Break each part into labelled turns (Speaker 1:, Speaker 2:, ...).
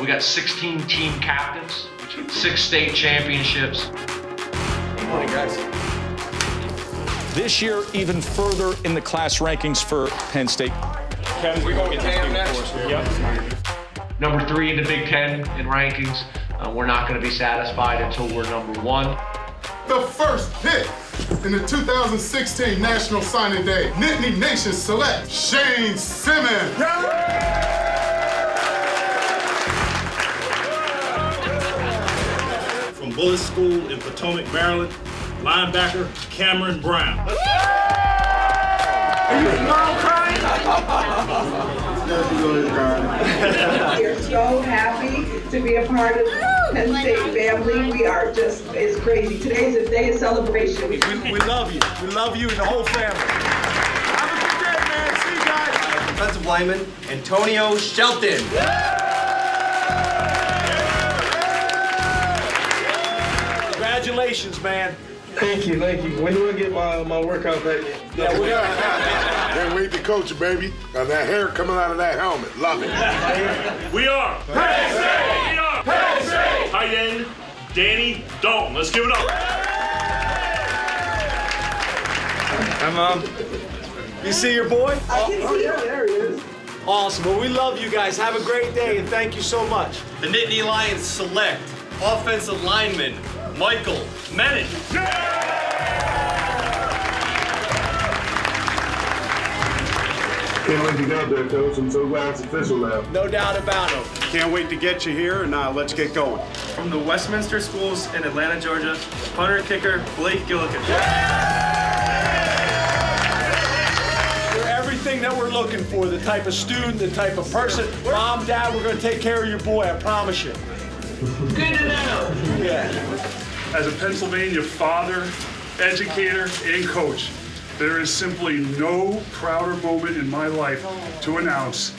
Speaker 1: We got 16 team captains, six state championships.
Speaker 2: Good morning, guys.
Speaker 3: This year, even further in the class rankings for Penn State.
Speaker 2: Kevin, we going to Tam next? Yep.
Speaker 1: Number three in the Big Ten in rankings. Uh, we're not going to be satisfied until we're number one.
Speaker 4: The first pick in the 2016 National Signing Day, Nittany Nation select Shane Simmons.
Speaker 5: From Bullis School in Potomac, Maryland, linebacker Cameron Brown.
Speaker 6: Are you mom crying?
Speaker 7: we are so happy to be a part of the Penn State family. We are just, it's crazy. Today's a day of celebration.
Speaker 6: We, we love you. We love you and the whole family. Have a good day, man. See you guys.
Speaker 2: Defensive lineman, Antonio Shelton.
Speaker 6: Congratulations, man.
Speaker 8: Thank you, thank you. When do I get my, my workout back? in?
Speaker 6: Yeah, we got
Speaker 4: Can't wait to coach you, baby. Got that hair coming out of that helmet. Love it.
Speaker 5: We are Penn State. We are Penn State. Tight end Danny Dalton. Let's give it up.
Speaker 6: Hi, Mom. You see your boy?
Speaker 7: I can see him. Oh, there he is.
Speaker 6: Awesome. Well, we love you guys. Have a great day, and thank you so much.
Speaker 2: The Nittany Lions select offensive lineman Michael Menet.
Speaker 8: Can't wait to get out there, coach. I'm so glad it's official now.
Speaker 6: No doubt about it.
Speaker 5: Can't wait to get you here, and uh, let's get going.
Speaker 9: From the Westminster Schools in Atlanta, Georgia, punter kicker Blake Gillikin.
Speaker 6: You're everything that we're looking for. The type of student, the type of person. Mom, Dad, we're going to take care of your boy. I promise you.
Speaker 7: Good to know.
Speaker 6: Yeah.
Speaker 5: As a Pennsylvania father, educator, and coach, there is simply no prouder moment in my life to announce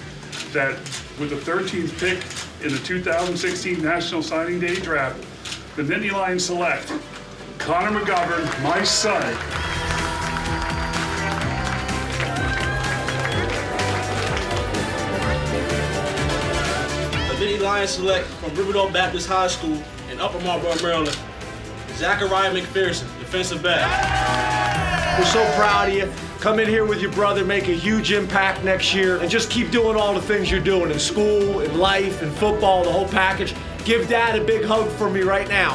Speaker 5: that with the 13th pick in the 2016 National Signing Day Draft, the Nittany Lions select Connor McGovern, my son,
Speaker 9: The Nittany Lions select from Riverdale Baptist High School in Upper Marlboro, Maryland, Zechariah McPhearson, defensive back.
Speaker 6: We're so proud of you. Come in here with your brother, make a huge impact next year, and just keep doing all the things you're doing in school, in life, in football, the whole package. Give Dad a big hug for me right now.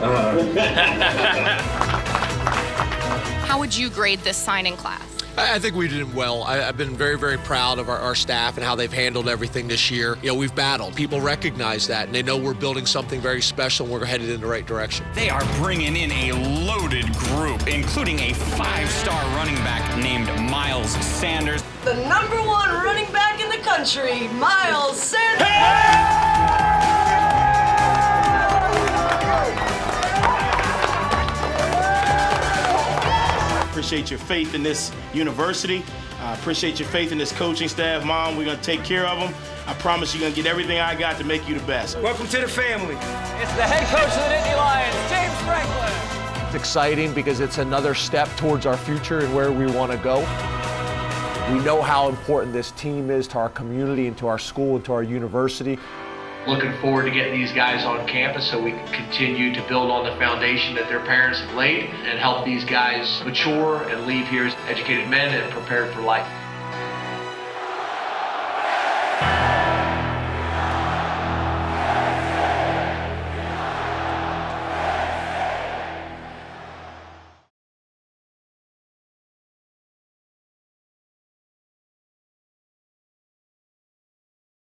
Speaker 6: Uh-huh.
Speaker 10: How would you grade this signing class?
Speaker 11: I I think we did well. I, I've been very, very proud of our, our staff and how they've handled everything this year. You know, we've battled. People recognize that, and they know we're building something very special, and we're headed in the right direction.
Speaker 12: They are bringing in a loaded group, including a five-star running back named Miles Sanders.
Speaker 13: The number one running back in the country, Miles Sanders.
Speaker 9: Appreciate your faith in this university. I appreciate your faith in this coaching staff, Mom. We're going to take care of them. I promise you're going to get everything I got to make you the best.
Speaker 6: Welcome to the family.
Speaker 14: It's the head coach of the Nittany Lions, James Franklin.
Speaker 15: It's exciting because it's another step towards our future and where we want to go. We know how important this team is to our community and to our school and to our university.
Speaker 1: Looking forward to getting these guys on campus so we can continue to build on the foundation that their parents have laid and help these guys mature and leave here as educated men and prepared for life.